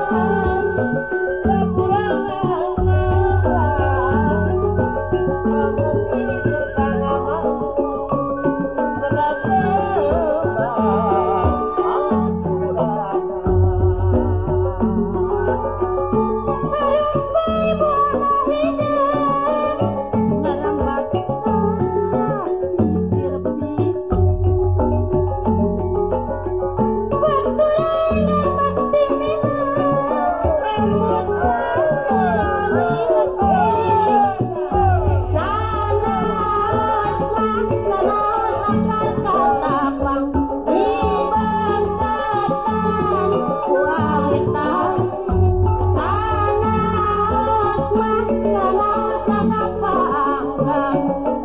you. Thank you.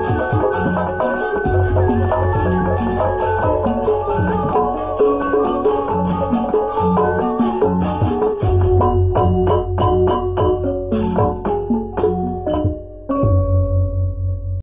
Thank you.